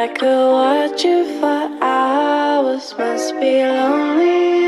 I could watch you for hours. Must be lonely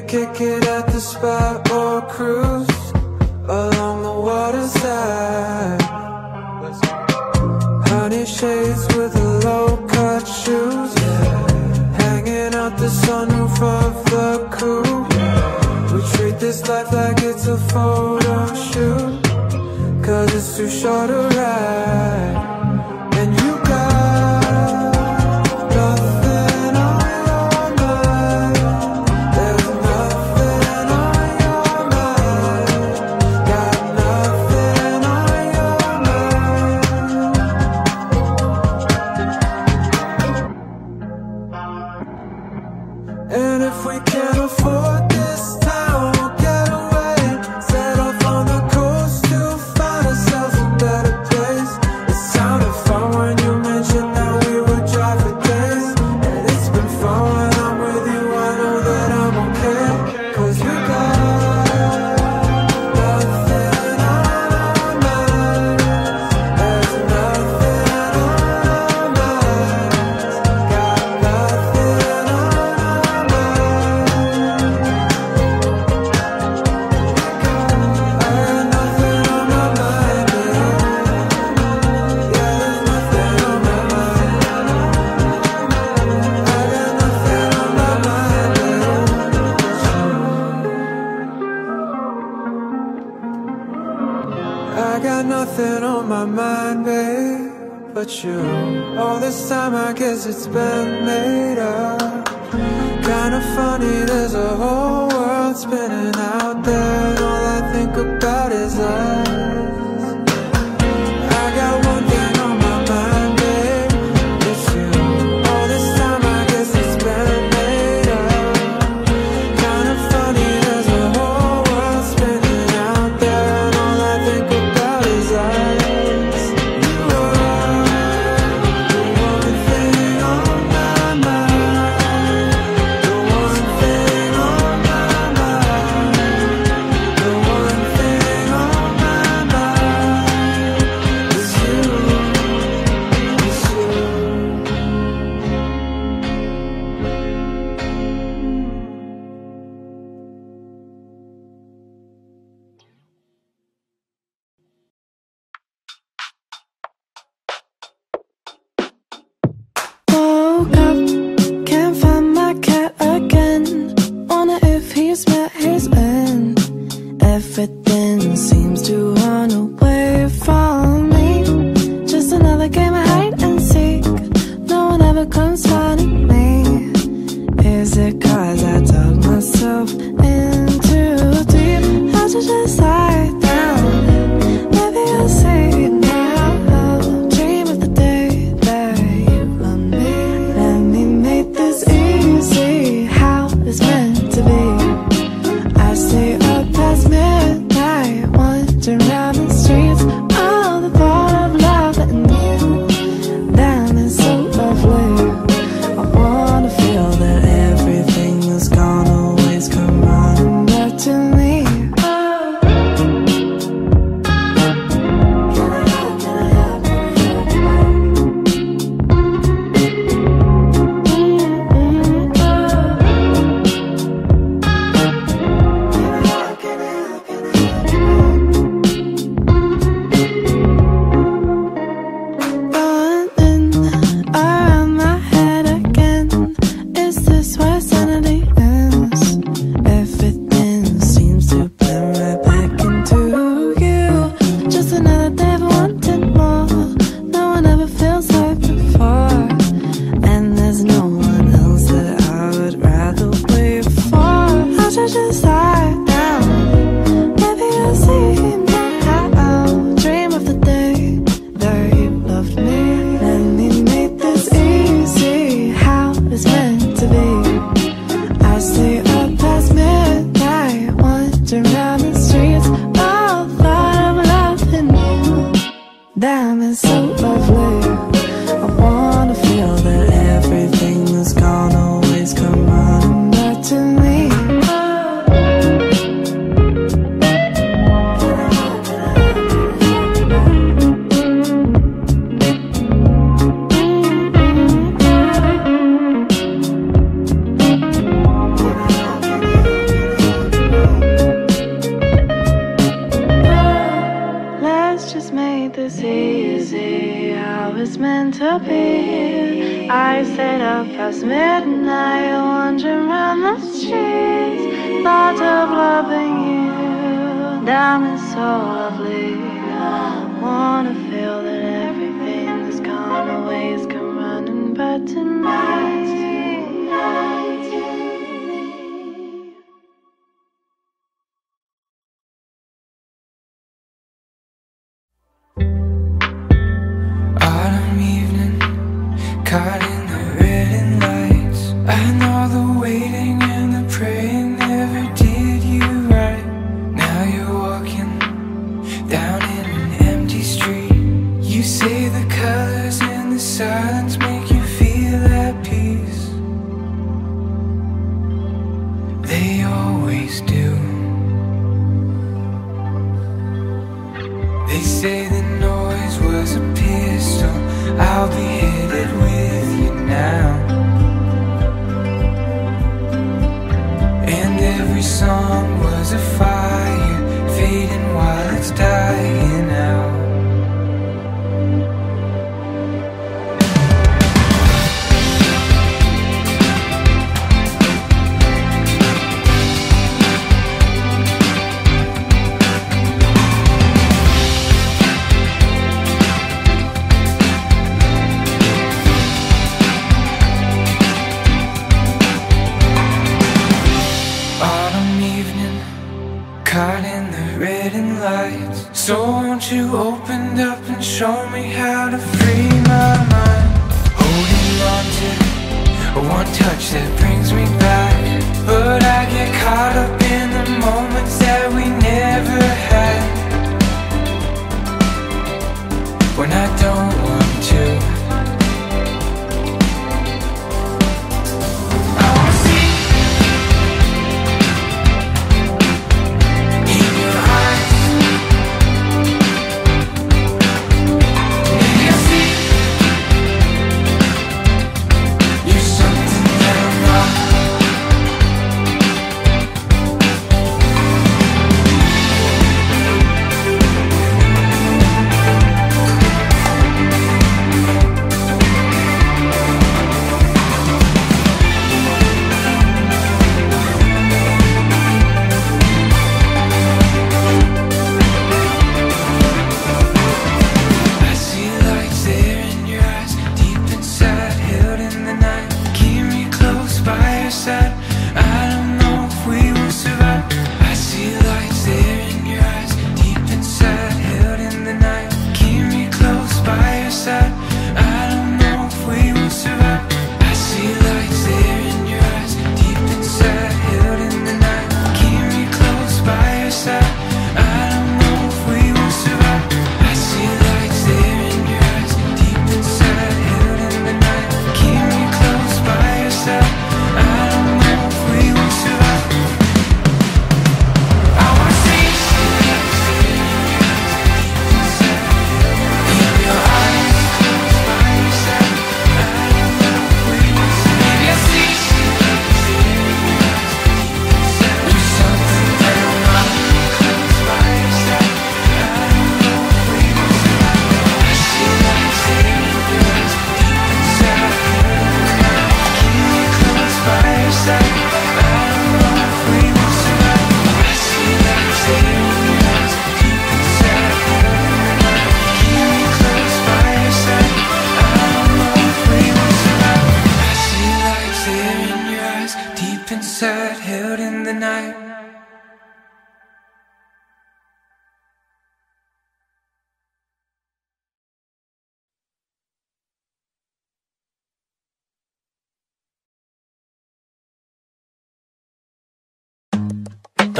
could kick it at the spot or cruise along the waterside. Honey shades with the low cut shoes, yeah. hanging out the sunroof of the coupe. We treat this life like it's a photo shoot, cause it's too short a ride.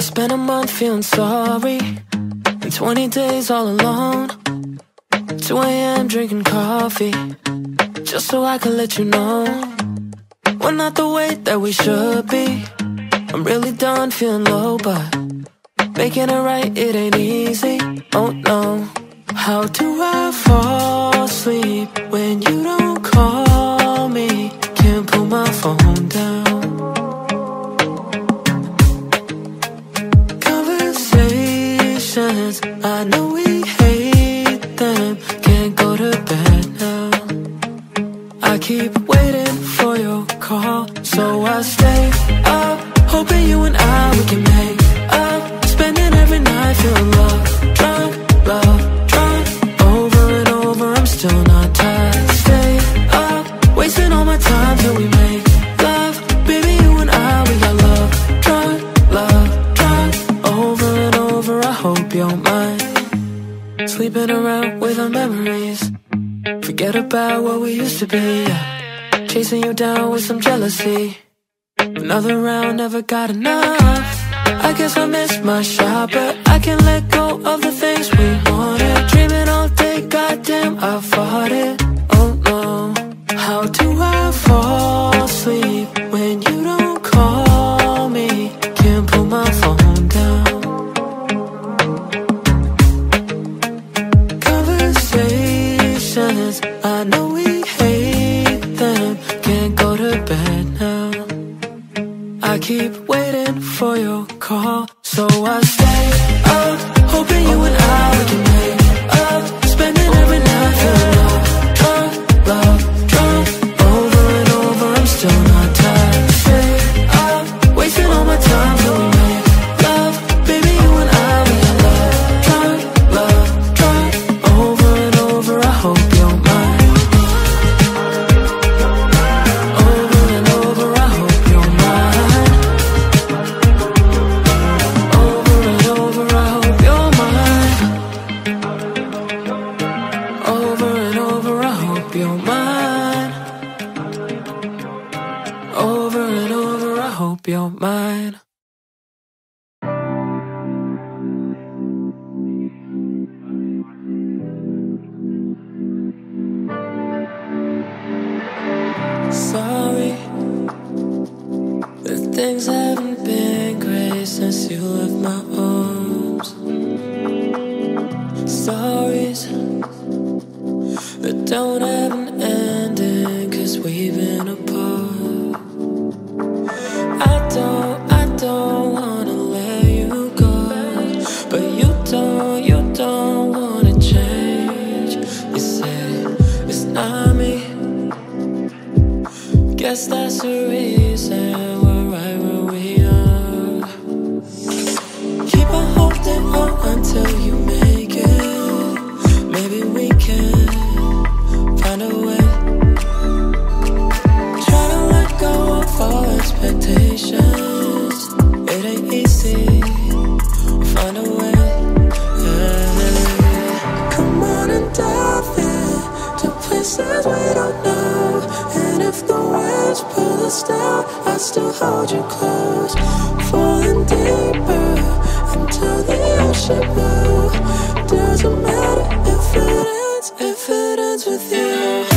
spent a month feeling sorry and 20 days all alone. 2 a.m. drinking coffee just so I can let you know we're not the way that we should be. I'm really done feeling low, but making it right, it ain't easy. Oh no, how do I fall asleep when you don't call? I know we hate them. Can't go to bed now. I keep waiting for your call So I stay up Hoping you and I, we can make sleeping around with our memories. Forget about what we used to be Chasing you down with some jealousy. Another round, never got enough. I guess I missed my shot But I can't let go of the things we wanted. Dreaming all day, goddamn, I fought it. Oh no, how do I fall? the style, I still hold you close. Falling deeper into the ocean blue. Doesn't matter if it ends, if it ends with you.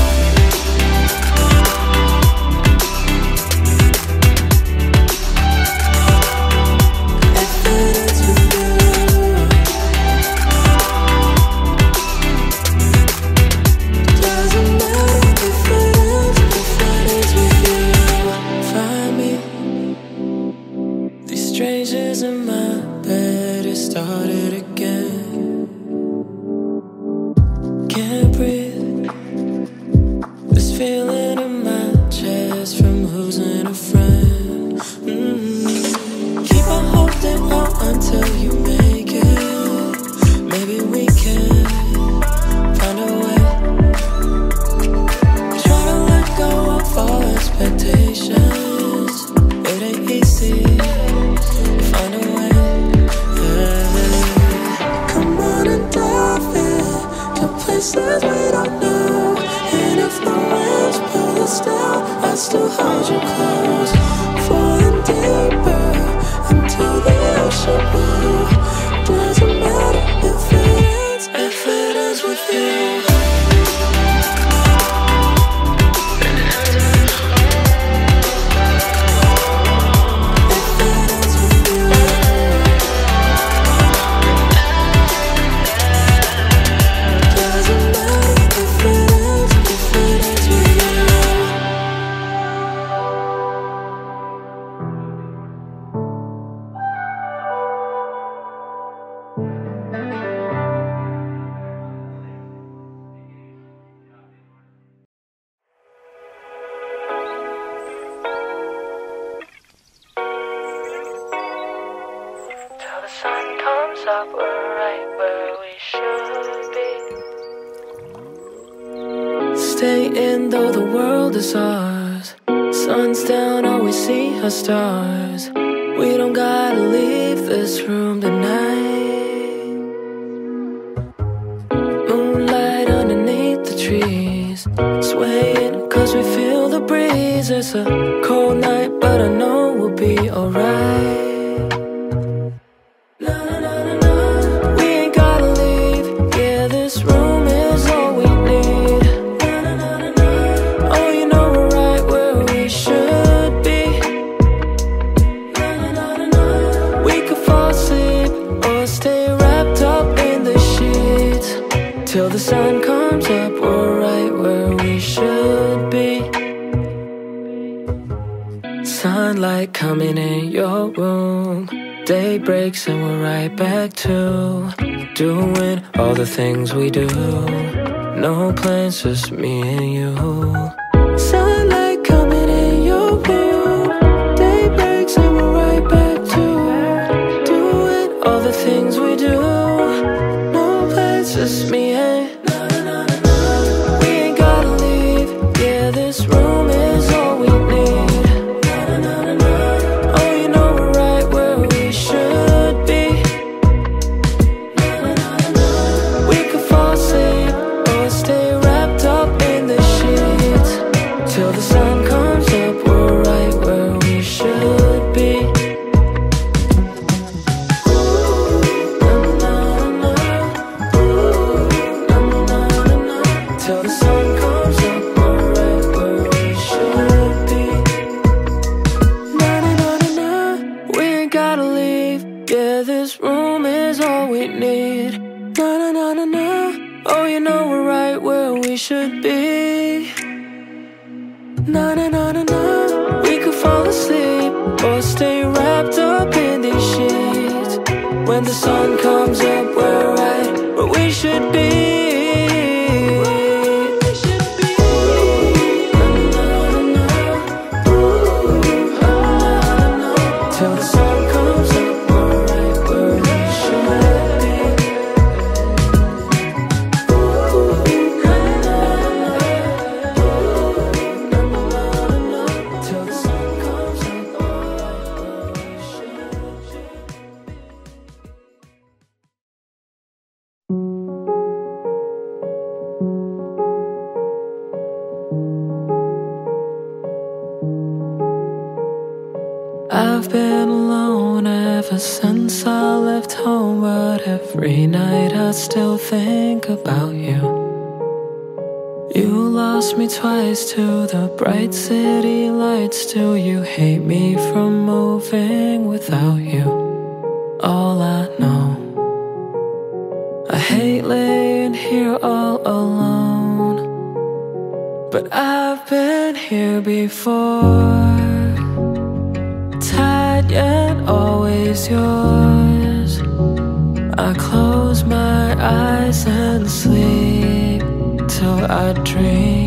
stay in though the world is ours. Sun's down, all we see are stars. We don't gotta leave this room tonight. Moonlight underneath the trees, swaying cause we feel the breeze. It's a cold night, but I know we'll be alright. things we do. No plans, just me and you. to the bright city lights do you hate me from moving without you. All i know i hate laying here all alone. But i've been here before. Tied yet always yours. I close my eyes and sleep till i dream.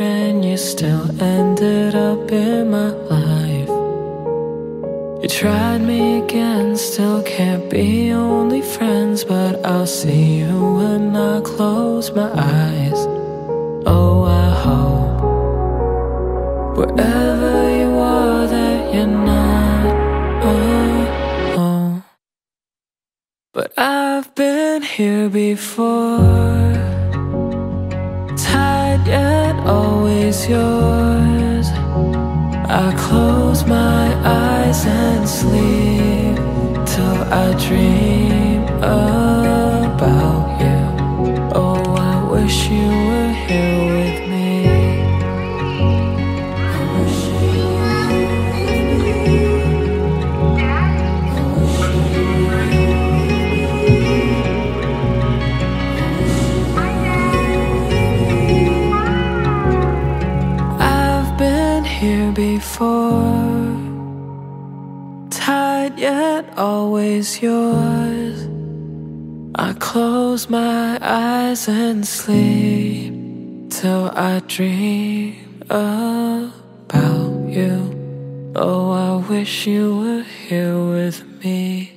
still ended up in my life. You tried me again, still can't be only friends, but I'll see you when I close my eyes. Oh, I hope wherever you are that you're not. alone. But I've been here before. is yours. I close my eyes and sleep till I dream of. close my eyes and sleep till I dream about you. Oh, I wish you were here with me.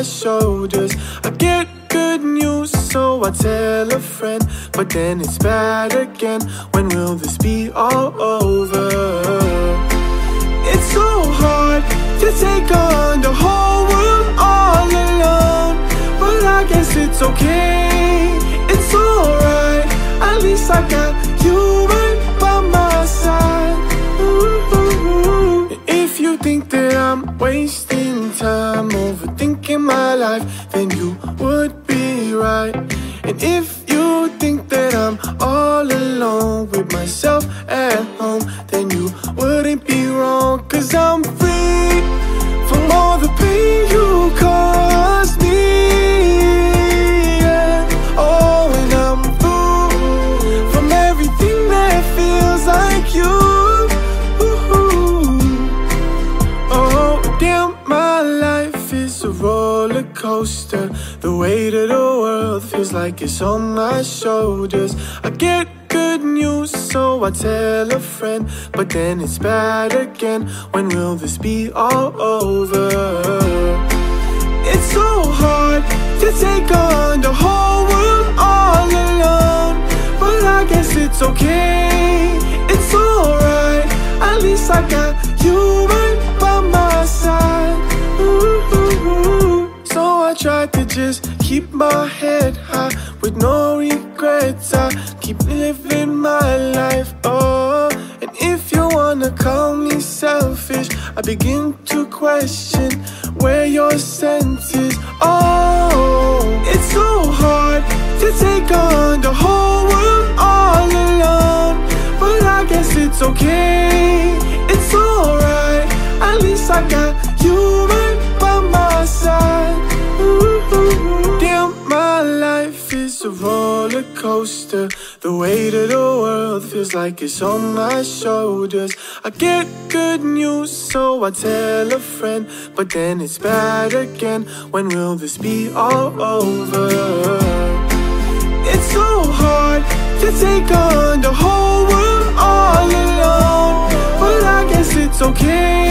their shoulders. I get good news, so I tell a friend. But then it's bad again When will this be all over? It's so hard to take on the whole world all alone. But I guess it's okay, it's alright. At least I got tell a friend, but then it's bad again. When will this be all over? It's so hard to take off. is on my shoulders. I get good news, so I tell a friend, but then it's bad again. When will this be all over? It's so hard to take on the whole world all alone, but I guess it's okay.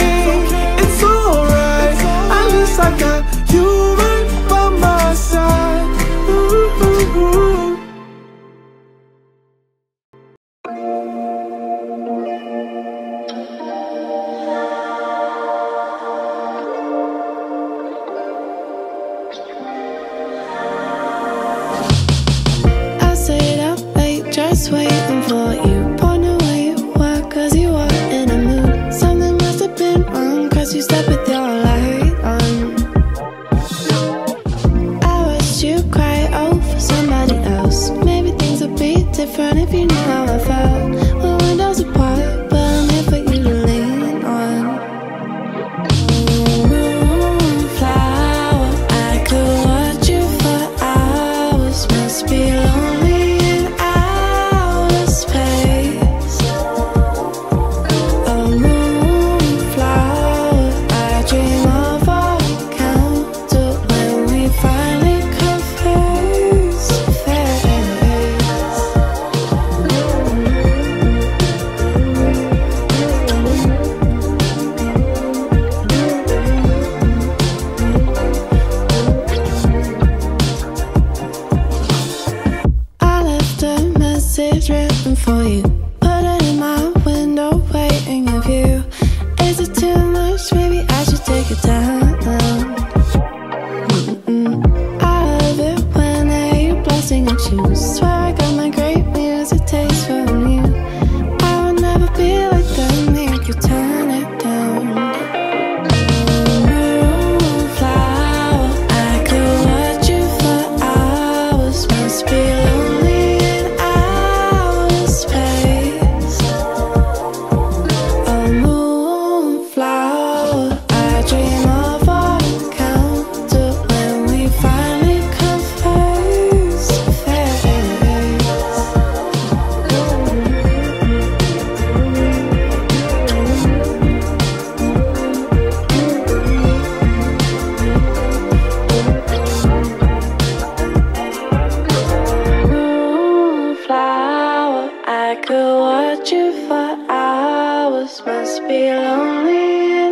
I could watch you for hours, must be lonely.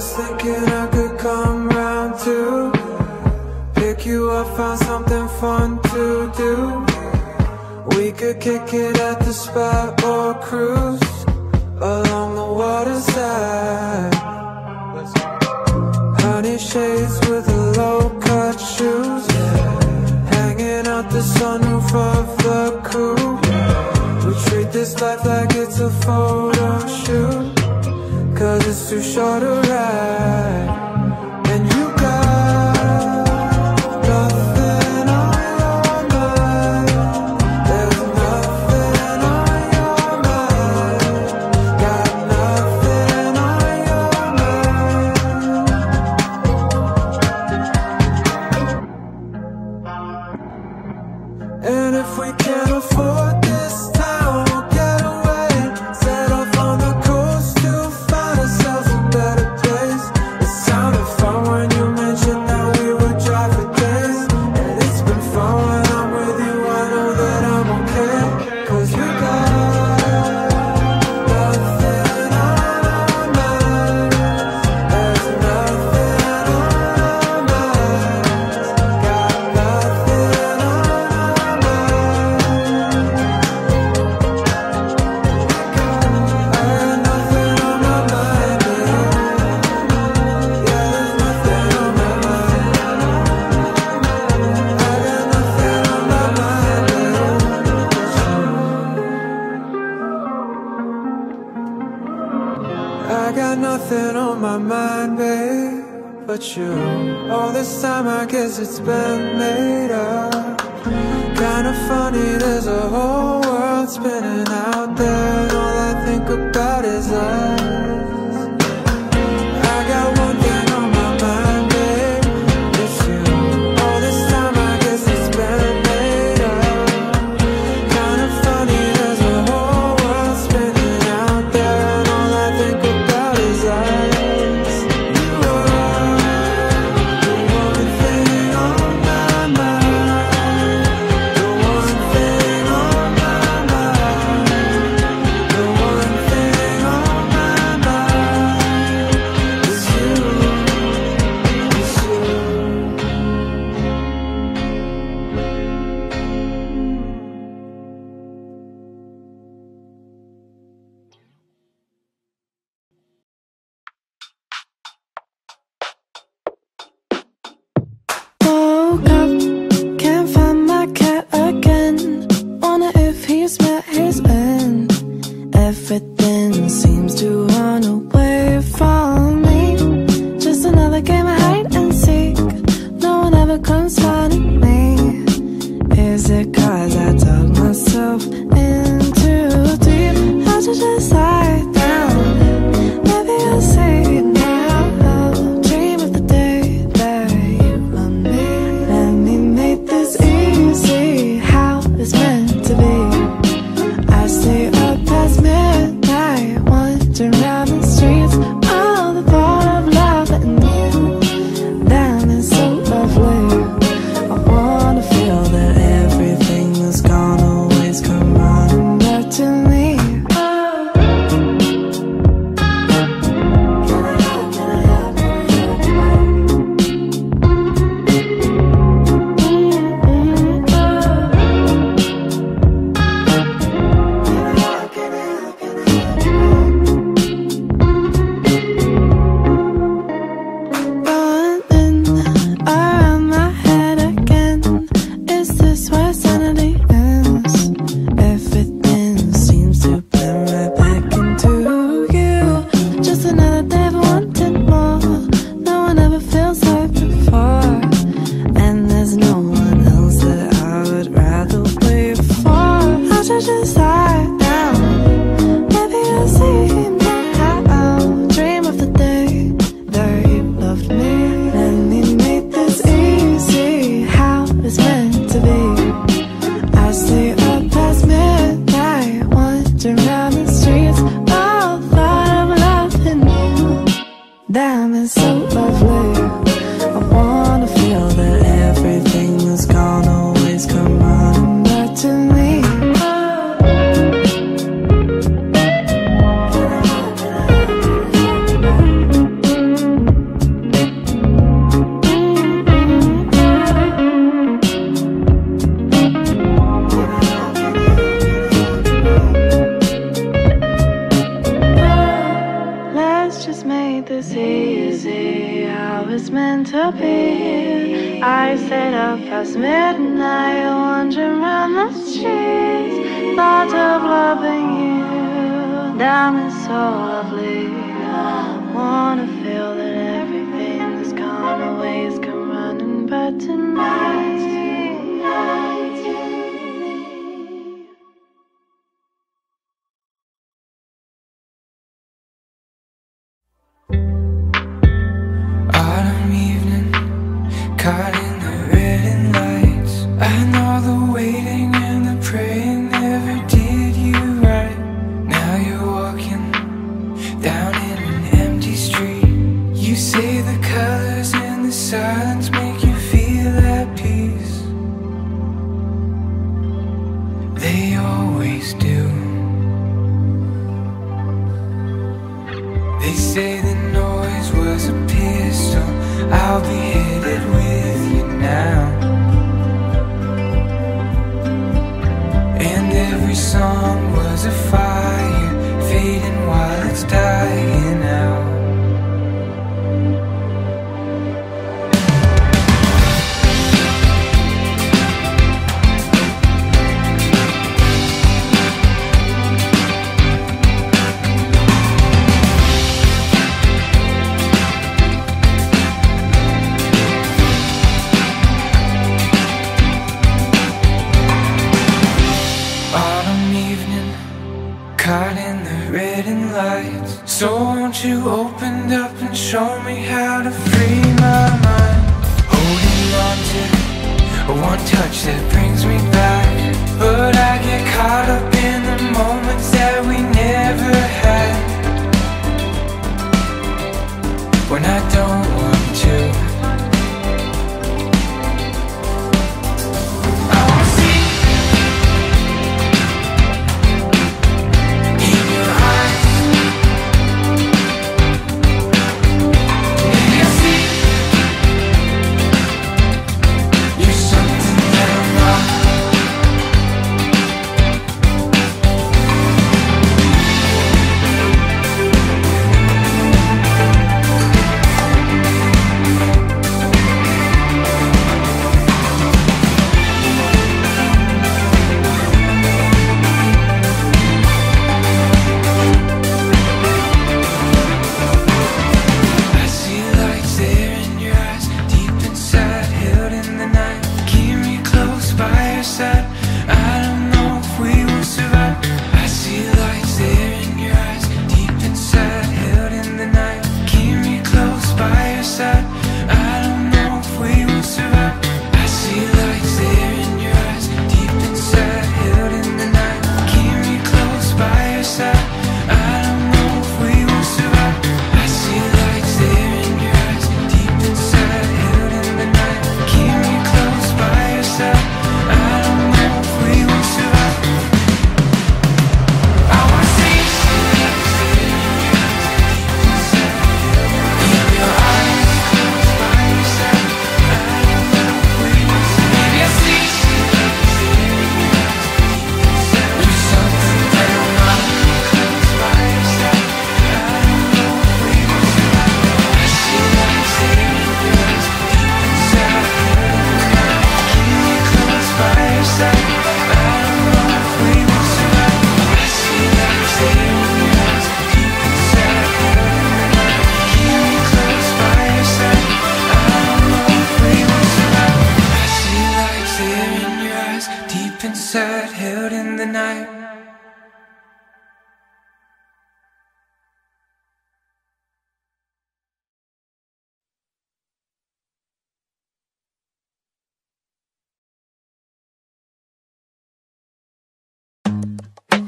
was thinking I could come round to Pick you up, find something fun to do. We could kick it at the spot or cruise Along the waterside. Honey shades with the low-cut shoes Hanging out the sunroof of the coupe We treat this life like it's a photo shoot. Cause it's too short a ride. time I guess it's been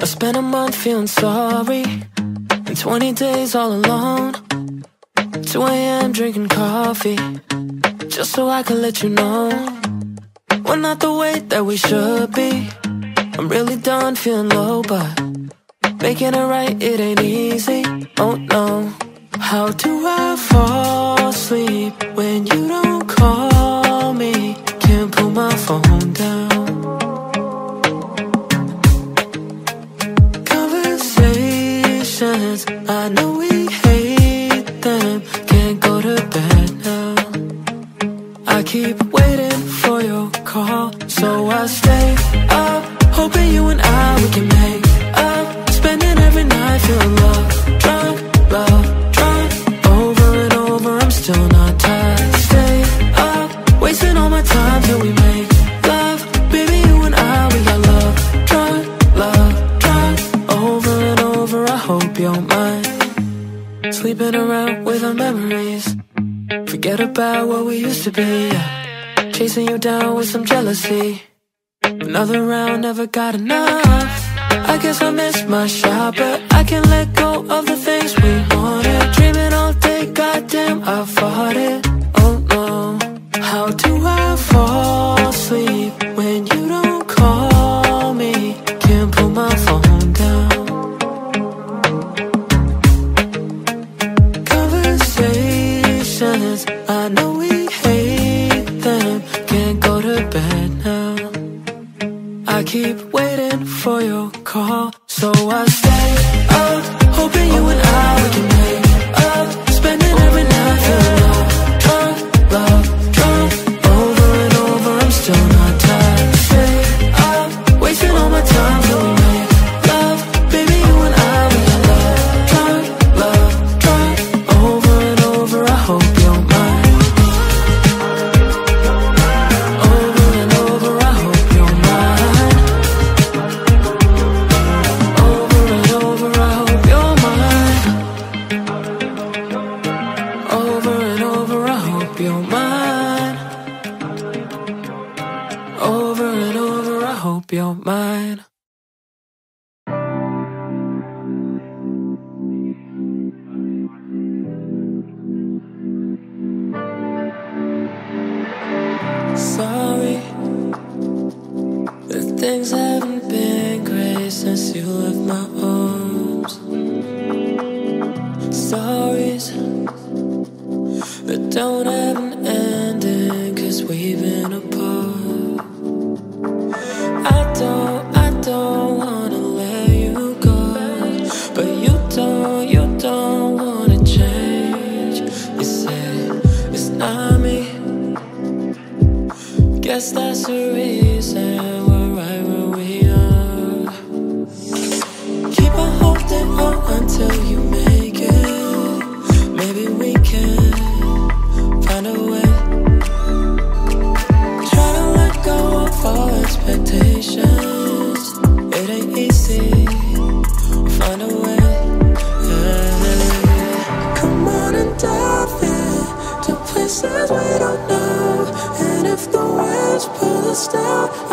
I spent a month feeling sorry. And 20 days all alone. 2 a.m. drinking coffee. Just so I can let you know. We're not the way that we should be. I'm really done feeling low but Making it right, it ain't easy. Oh no. How do I fall asleep when you don't call me? Can't put my phone down. I know we hate them Can't go to bed now. I keep waiting for your call So I stay up Hoping you and I, we can Around with our memories. Forget about what we used to be yeah. Chasing you down with some jealousy. Another round, never got enough. I guess I missed my shot But I can't let go of the things we wanted. Dreaming all day, goddamn, I fought it. Oh no, how do I fall asleep?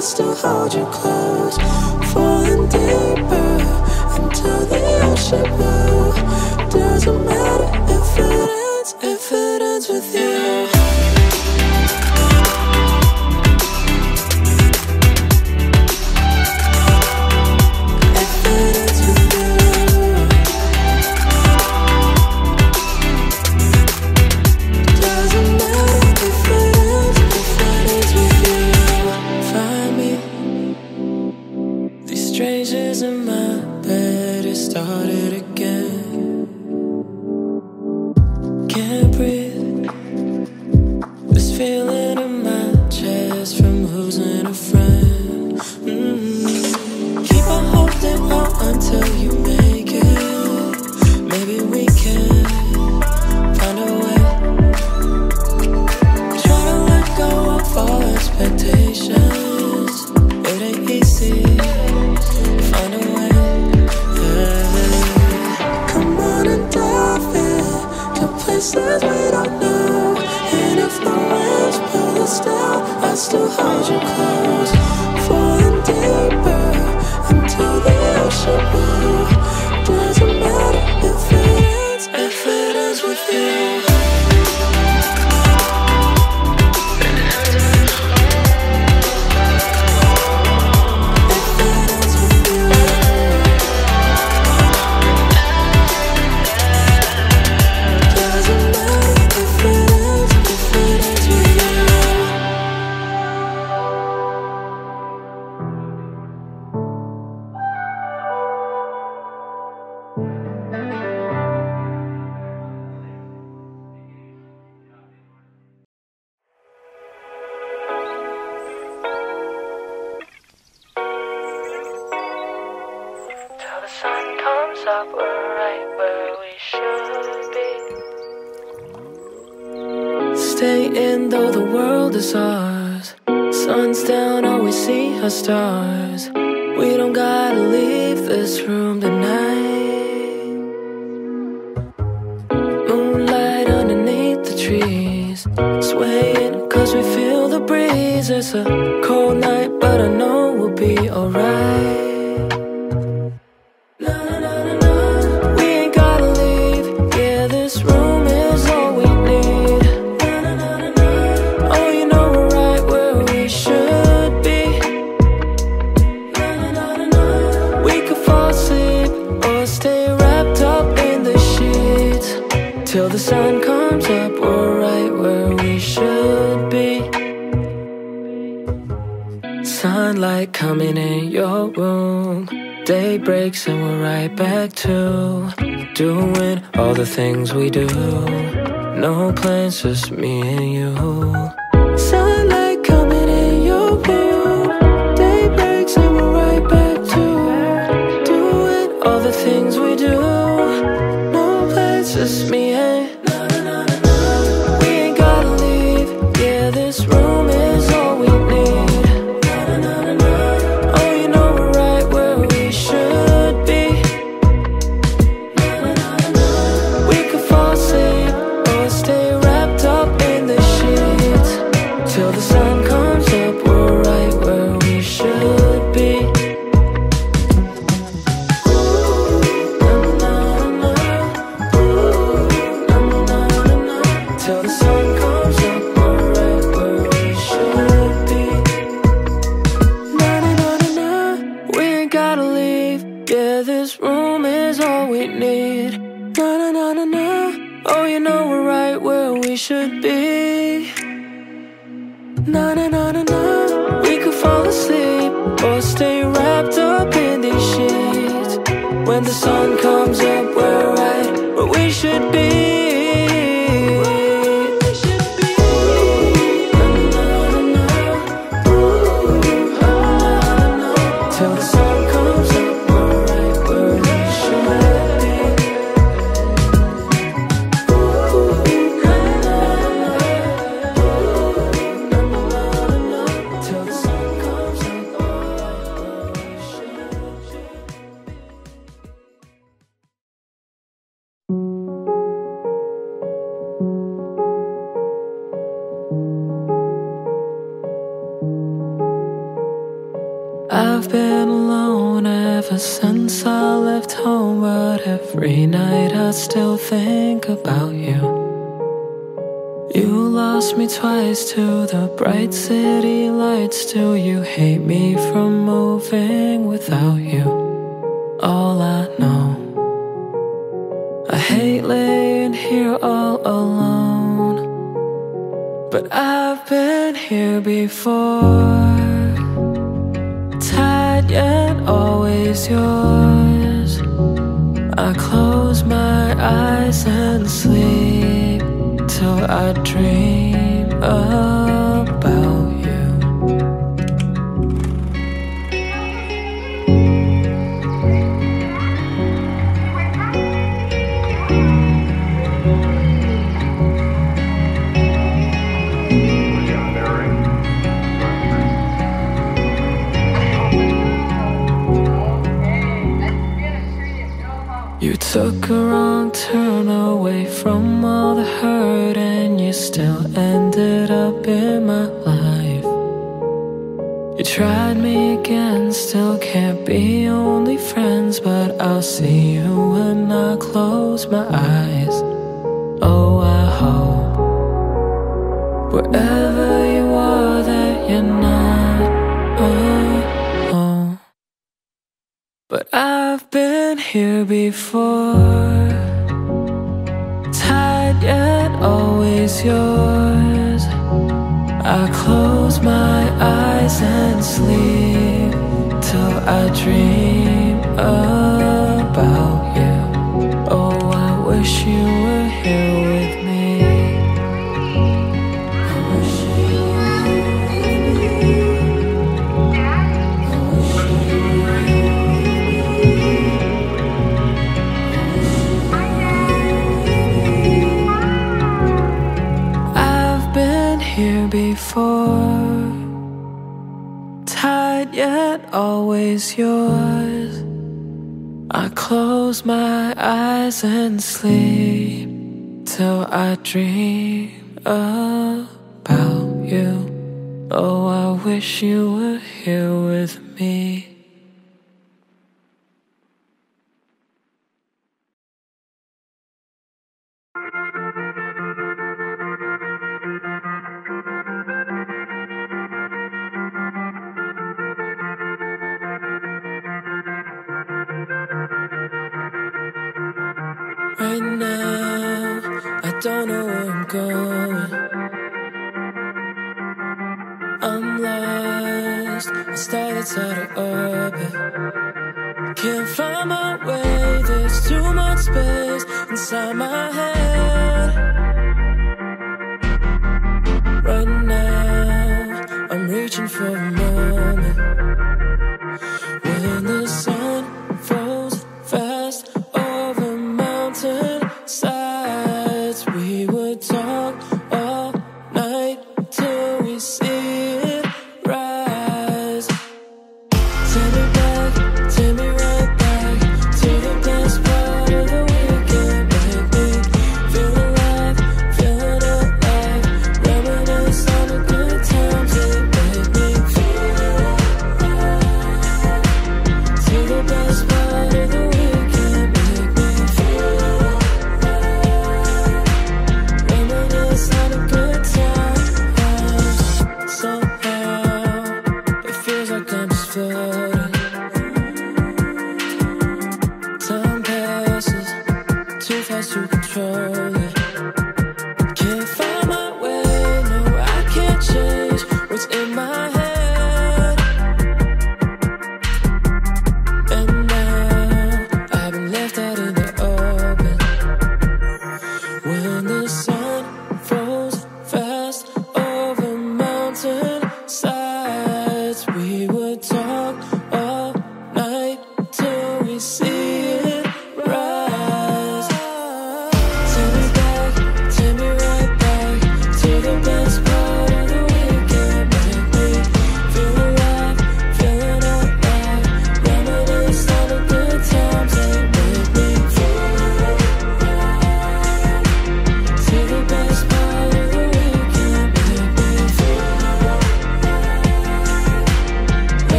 I still hold you close. Falling deeper into the ocean blue. Doesn't matter. Staying though the world is ours. Sun's down, oh, always see our stars. We don't gotta leave this room tonight. Moonlight underneath the trees. Swaying cause we feel the breeze. It's a cold night. things we do. No plans, just me and you. lights not always yours. I close my eyes and sleep Till I dream of is yours. I close my eyes and sleep till I dream about you. Oh, I wish you were here with me. I started out of orbit. Can't find my way, there's too much space inside my head. Right now, I'm reaching for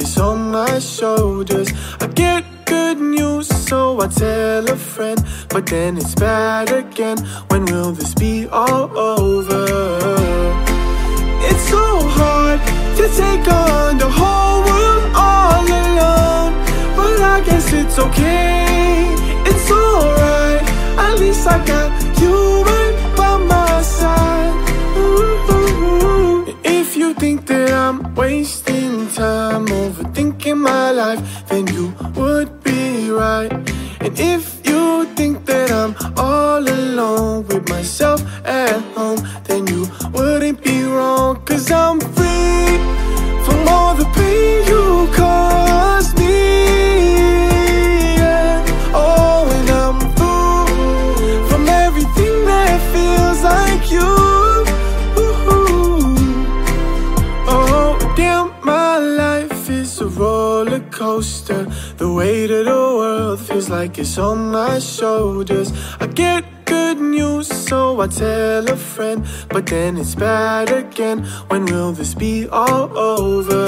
it's on my shoulders. I get good news, so I tell a friend. But then it's bad again. When will this be all over? It's so hard to take on the whole world all alone. But I guess it's okay, it's alright. At least I got you right by my side. Ooh. If you think that I'm wasting life, then you would be right. And if it's on my shoulders. I get good news, so I tell a friend. But then it's bad again. When will this be all over?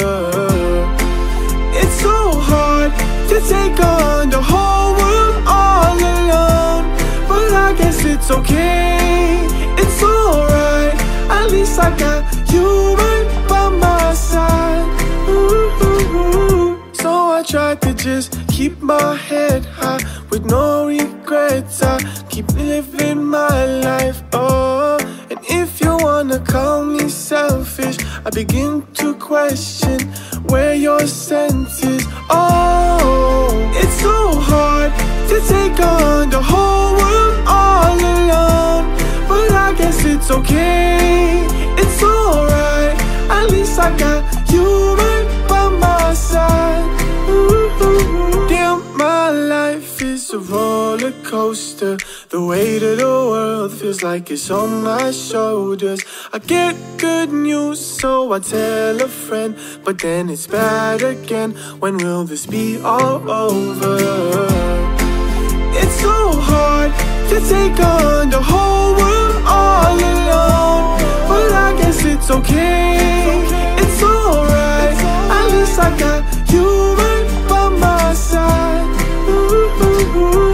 It's so hard to take on the whole world all alone. But I guess it's okay, it's alright. At least I got you right by my side. Ooh. So I try to just keep my head no regrets. I keep living my life. Oh, and if you wanna call me selfish, I begin to question where your sense is. Oh, The weight of the world feels like it's on my shoulders. I get good news, so I tell a friend, but then it's bad again. When will this be all over? It's so hard to take on the whole world all alone, but I guess it's okay. It's alright, at least I got you right by my side. Ooh, ooh, ooh.